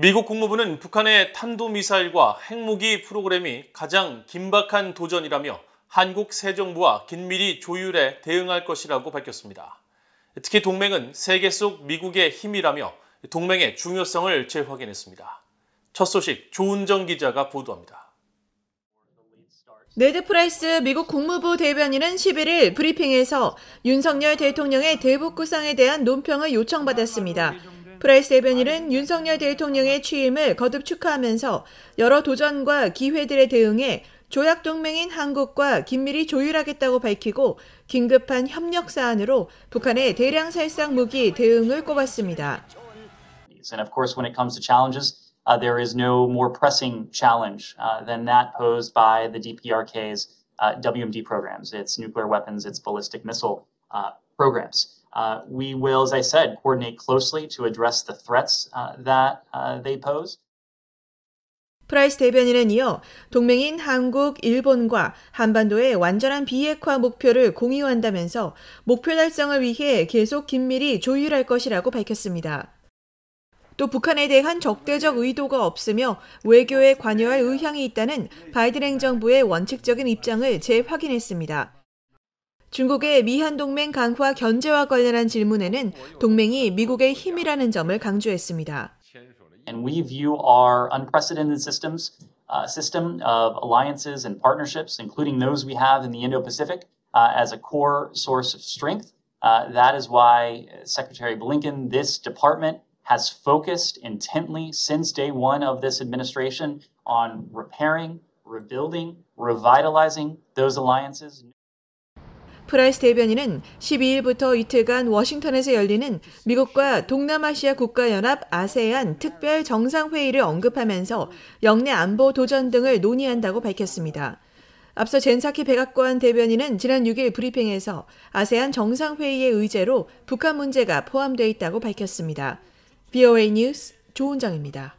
미국 국무부는 북한의 탄도미사일과 핵무기 프로그램이 가장 긴박한 도전이라며 한국 새 정부와 긴밀히 조율해 대응할 것이라고 밝혔습니다. 특히 동맹은 세계 속 미국의 힘이라며 동맹의 중요성을 재확인했습니다. 첫 소식 조은정 기자가 보도합니다. 네드 프라이스 미국 국무부 대변인은 11일 브리핑에서 윤석열 대통령의 대북 구상에 대한 논평을 요청받았습니다. 프라이스 대변인은 윤석열 대통령의 취임을 거듭 축하하면서 여러 도전과 기회들에 대응해 조약 동맹인 한국과 긴밀히 조율하겠다고 밝히고 긴급한 협력 사안으로 북한의 대량 살상 무기 대응을 꼽았습니다. And of course, when it comes to challenges, uh, there is no more pressing challenge uh, than that posed by the DPRK's uh, WMD programs, its nuclear weapons, its ballistic missile programs. Uh, we will, as I said, coordinate closely to address the threats uh, that uh, they pose. 프라이스 대변인은 이어 동맹인 한국, 일본과 한반도의 완전한 비핵화 목표를 공유한다면서 목표 달성을 위해 계속 긴밀히 조율할 것이라고 밝혔습니다. 또 북한에 대한 적대적 의도가 없으며 외교에 관여할 의향이 있다는 바이든 행정부의 원칙적인 입장을 재확인했습니다. 중국의 미한 동맹 강화 견제와 관련한 질문에는 동맹이 미국의 힘이라는 점을 강조했습니다. And we view our unprecedented systems uh, system of alliances and partnerships, including those we have in the Indo-Pacific, uh, as a core source of strength. Uh, that is why Secretary Blinken, this department, has focused intently since day one of this administration on repairing, rebuilding, revitalizing those alliances. 프라이스 대변인은 12일부터 이틀간 워싱턴에서 열리는 미국과 동남아시아 국가연합 아세안 특별 정상회의를 언급하면서 영내 안보 도전 등을 논의한다고 밝혔습니다. 앞서 젠사키 백악관 대변인은 지난 6일 브리핑에서 아세안 정상회의의 의제로 북한 문제가 포함되어 있다고 밝혔습니다. VOA 뉴스 조은정입니다.